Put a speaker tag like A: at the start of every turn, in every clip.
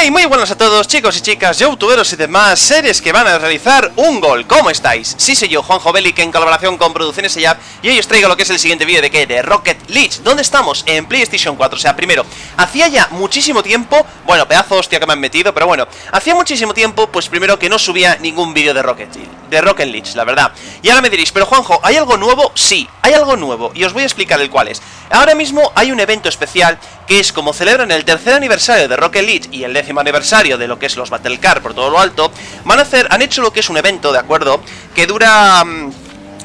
A: Hey, muy buenas a todos chicos y chicas, youtuberos y demás seres que van a realizar un gol ¿Cómo estáis? Sí soy yo, Juanjo Bellic en colaboración con Producciones Eyap Y hoy os traigo lo que es el siguiente vídeo de qué? De Rocket League ¿Dónde estamos? En PlayStation 4 O sea, primero, hacía ya muchísimo tiempo Bueno, pedazo hostia que me han metido, pero bueno Hacía muchísimo tiempo, pues primero que no subía ningún vídeo de Rocket League De Rocket League, la verdad Y ahora me diréis, pero Juanjo, ¿hay algo nuevo? Sí, hay algo nuevo Y os voy a explicar el cuál es Ahora mismo hay un evento especial que es como celebran el tercer aniversario de Rocket League y el décimo aniversario de lo que es los Battle Car por todo lo alto, van a hacer, han hecho lo que es un evento, ¿de acuerdo? Que dura... Mm,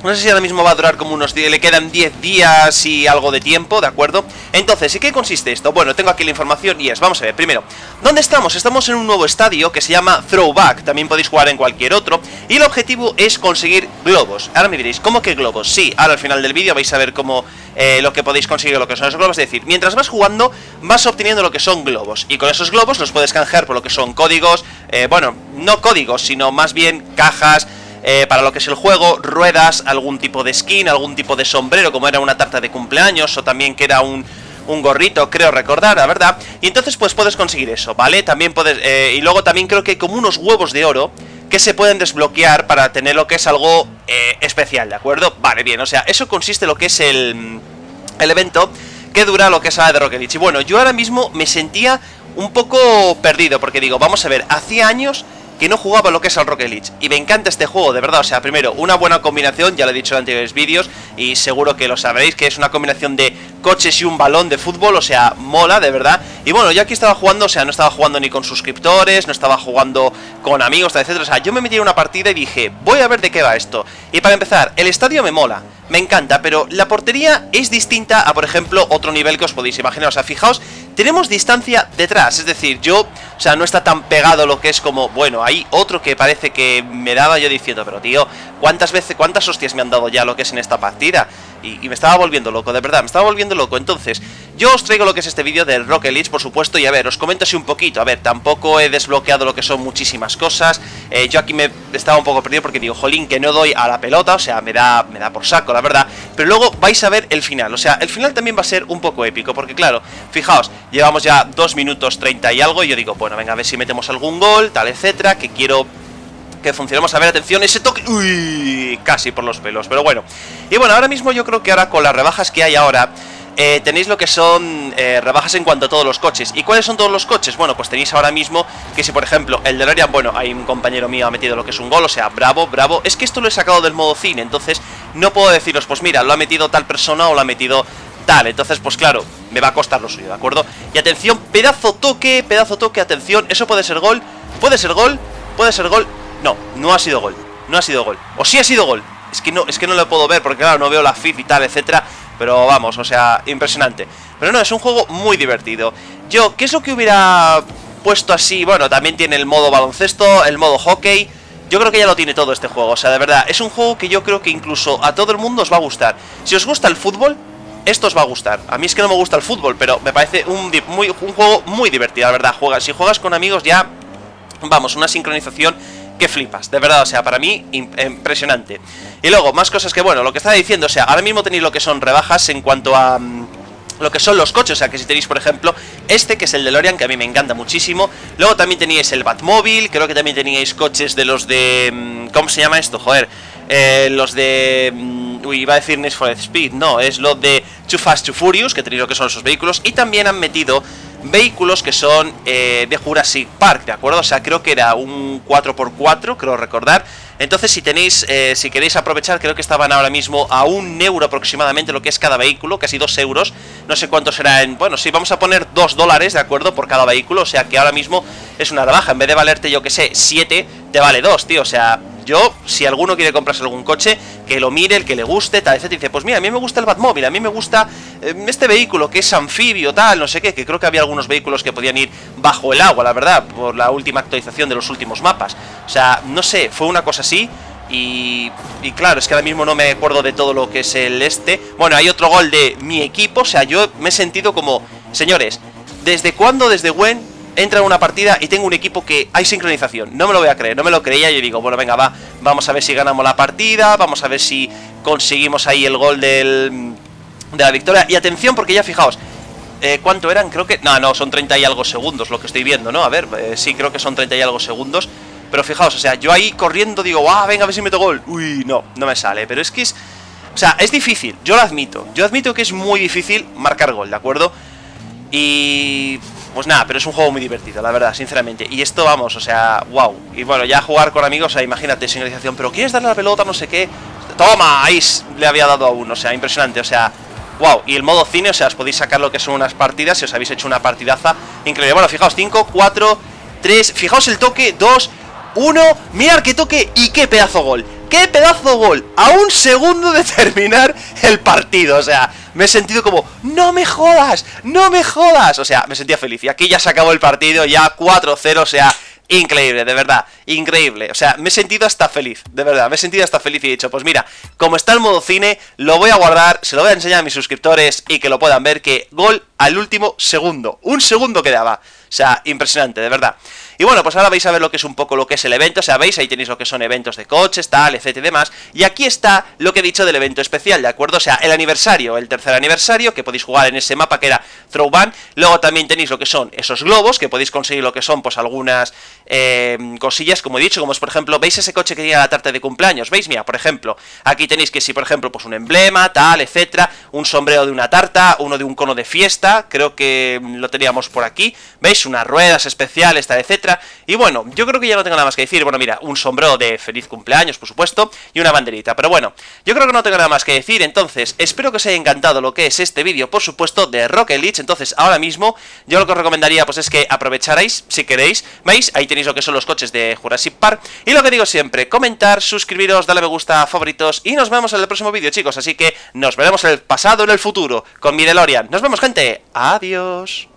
A: no sé si ahora mismo va a durar como unos días, le quedan 10 días y algo de tiempo, ¿de acuerdo? Entonces, ¿y qué consiste esto? Bueno, tengo aquí la información y es, vamos a ver, primero, ¿dónde estamos? Estamos en un nuevo estadio que se llama Throwback, también podéis jugar en cualquier otro, y el objetivo es conseguir globos. Ahora me diréis, ¿cómo que globos? Sí, ahora al final del vídeo vais a ver cómo eh, lo que podéis conseguir, lo que son esos globos, es decir, mientras vas jugando, vas obteniendo lo que son globos, y con esos globos los puedes canjear por lo que son códigos, eh, bueno, no códigos, sino más bien cajas, eh, para lo que es el juego, ruedas, algún tipo de skin, algún tipo de sombrero, como era una tarta de cumpleaños, o también que era un, un gorrito, creo recordar, la verdad. Y entonces pues puedes conseguir eso, ¿vale? También puedes... Eh, y luego también creo que hay como unos huevos de oro que se pueden desbloquear para tener lo que es algo eh, especial, ¿de acuerdo? Vale, bien, o sea, eso consiste en lo que es el, el evento que dura lo que es la de Rocket League. Y bueno, yo ahora mismo me sentía un poco perdido, porque digo, vamos a ver, hacía años que no jugaba lo que es el Rocket League. Y me encanta este juego, de verdad. O sea, primero, una buena combinación, ya lo he dicho en anteriores vídeos, y seguro que lo sabréis, que es una combinación de coches y un balón de fútbol, o sea, mola, de verdad. Y bueno, yo aquí estaba jugando, o sea, no estaba jugando ni con suscriptores, no estaba jugando con amigos, etcétera. O sea, yo me metí en una partida y dije, voy a ver de qué va esto. Y para empezar, el estadio me mola, me encanta, pero la portería es distinta a, por ejemplo, otro nivel que os podéis imaginar. O sea, fijaos tenemos distancia detrás, es decir, yo, o sea, no está tan pegado lo que es como, bueno, hay otro que parece que me daba yo diciendo, pero tío, ¿cuántas veces, cuántas hostias me han dado ya lo que es en esta partida? Y, me estaba volviendo loco, de verdad, me estaba volviendo loco. Entonces, yo os traigo lo que es este vídeo del Rocket League, por supuesto, y a ver, os comento así un poquito. A ver, tampoco he desbloqueado lo que son muchísimas cosas. Eh, yo aquí me estaba un poco perdido porque digo, jolín, que no doy a la pelota, o sea, me da, me da por saco, la verdad. Pero luego vais a ver el final, o sea, el final también va a ser un poco épico, porque claro, fijaos, llevamos ya 2 minutos 30 y algo, y yo digo, bueno, venga, a ver si metemos algún gol, tal, etcétera, que quiero que funcionemos. A ver, atención, ese toque... Uy, casi por los pelos, pero bueno. Y bueno, ahora mismo yo creo que ahora con las rebajas que hay ahora... Eh, tenéis lo que son eh, rebajas en cuanto a todos los coches. ¿Y cuáles son todos los coches? Bueno, pues tenéis ahora mismo que si por ejemplo el DeLorean, bueno, hay un compañero mío ha metido lo que es un gol, o sea, bravo, bravo. Es que esto lo he sacado del modo cine, entonces no puedo deciros, pues mira, lo ha metido tal persona o lo ha metido tal. Entonces, pues claro, me va a costar lo suyo, ¿de acuerdo? Y atención, pedazo toque, pedazo toque, atención, eso puede ser gol, puede ser gol, puede ser gol. No, no ha sido gol. No ha sido gol. O sí ha sido gol. Es que no, es que no lo puedo ver porque claro, no veo la FIF y tal, etcétera. Pero vamos, o sea, impresionante. Pero no, es un juego muy divertido. Yo, ¿qué es lo que hubiera puesto así? Bueno, también tiene el modo baloncesto, el modo hockey. Yo creo que ya lo tiene todo este juego, o sea, de verdad, es un juego que yo creo que incluso a todo el mundo os va a gustar. Si os gusta el fútbol, esto os va a gustar. A mí es que no me gusta el fútbol, pero me parece un, muy, un juego muy divertido, la verdad. Si juegas con amigos ya, vamos, una sincronización que flipas, de verdad, o sea, para mí impresionante. Y luego, más cosas que, bueno, lo que estaba diciendo, o sea, ahora mismo tenéis lo que son rebajas en cuanto a... Mm, lo que son los coches, o sea que si tenéis por ejemplo este que es el DeLorean que a mí me encanta muchísimo Luego también teníais el Batmóvil, creo que también teníais coches de los de... Mm, ¿Cómo se llama esto? Joder, eh, los de... Mm, uy, iba a decir Need for Speed, no, es lo de Too Fast, Too Furious, que tenéis lo que son esos vehículos Y también han metido vehículos que son eh, de Jurassic Park, ¿de acuerdo? O sea, creo que era un 4x4, creo recordar. Entonces, si tenéis, eh, si queréis aprovechar, creo que estaban ahora mismo a un euro aproximadamente lo que es cada vehículo, casi dos euros. No sé cuánto será en... Bueno, sí, vamos a poner dos dólares, ¿de acuerdo? Por cada vehículo, o sea que ahora mismo es una rebaja. En vez de valerte, yo que sé, 7, te vale 2, tío. O sea, yo, si alguno quiere comprarse algún coche, que lo mire, el que le guste, tal, etc. Dice, pues mira, a mí me gusta el Batmóvil, a mí me gusta este vehículo que es anfibio, tal, no sé qué, que creo que había algunos vehículos que podían ir bajo el agua, la verdad, por la última actualización de los últimos mapas. O sea, no sé, fue una cosa así. Y, y, claro, es que ahora mismo no me acuerdo de todo lo que es el este. Bueno, hay otro gol de mi equipo. O sea, yo me he sentido como, señores, ¿desde cuándo, desde when entra en una partida y tengo un equipo que hay sincronización. No me lo voy a creer, no me lo creía. Y digo, bueno, venga, va, vamos a ver si ganamos la partida, vamos a ver si conseguimos ahí el gol del, de la victoria. Y atención, porque ya fijaos, eh, ¿cuánto eran? Creo que... No, no, son 30 y algo segundos lo que estoy viendo, ¿no? A ver, eh, sí, creo que son 30 y algo segundos. Pero fijaos, o sea, yo ahí corriendo digo, ah, venga, a ver si meto gol. Uy, no, no me sale. Pero es que es... O sea, es difícil, yo lo admito. Yo admito que es muy difícil marcar gol, ¿de acuerdo? Y... Pues nada, pero es un juego muy divertido, la verdad, sinceramente. Y esto, vamos, o sea, wow. Y bueno, ya jugar con amigos, o sea, imagínate, señalización, pero ¿quieres darle la pelota? No sé qué. Toma, ahí le había dado a uno, o sea, impresionante, o sea, wow. Y el modo cine, o sea, os podéis sacar lo que son unas partidas, si os habéis hecho una partidaza increíble. Bueno, fijaos, 5, 4, 3, fijaos el toque, 2, 1, mirad qué toque y qué pedazo gol. ¡Qué pedazo gol! A un segundo de terminar el partido, o sea, me he sentido como, ¡no me jodas! ¡No me jodas! O sea, me sentía feliz. Y aquí ya se acabó el partido, ya 4-0, o sea, increíble, de verdad, increíble. O sea, me he sentido hasta feliz, de verdad, me he sentido hasta feliz y he dicho, pues mira, como está el modo cine, lo voy a guardar, se lo voy a enseñar a mis suscriptores y que lo puedan ver, que gol al último segundo, un segundo quedaba. O sea, impresionante, de verdad. Y bueno, pues ahora vais a ver lo que es un poco lo que es el evento, o sea, veis, ahí tenéis lo que son eventos de coches, tal, etcétera y demás. Y aquí está lo que he dicho del evento especial, ¿de acuerdo? O sea, el aniversario, el tercer aniversario, que podéis jugar en ese mapa que era Throwban. Luego también tenéis lo que son esos globos, que podéis conseguir lo que son, pues algunas eh, cosillas, como he dicho, como es, por ejemplo, ¿veis ese coche que tiene la tarta de cumpleaños? ¿Veis? Mira, por ejemplo, aquí tenéis que si, por ejemplo, pues un emblema, tal, etcétera, un sombrero de una tarta, uno de un cono de fiesta, creo que lo teníamos por aquí, ¿veis? Unas ruedas especiales, tal, etcétera. Y bueno, yo creo que ya no tengo nada más que decir. Bueno, mira, un sombrero de feliz cumpleaños, por supuesto, y una banderita. Pero bueno, yo creo que no tengo nada más que decir. Entonces, espero que os haya encantado lo que es este vídeo, por supuesto, de Rocket League. Entonces, ahora mismo, yo lo que os recomendaría, pues es que aprovecharais, si queréis. ¿Veis? Ahí lo que son los coches de Jurassic Park. Y lo que digo siempre, comentar, suscribiros, darle me gusta, favoritos. Y nos vemos en el próximo vídeo, chicos. Así que nos veremos en el pasado, en el futuro, con mi DeLorean. Nos vemos, gente. Adiós.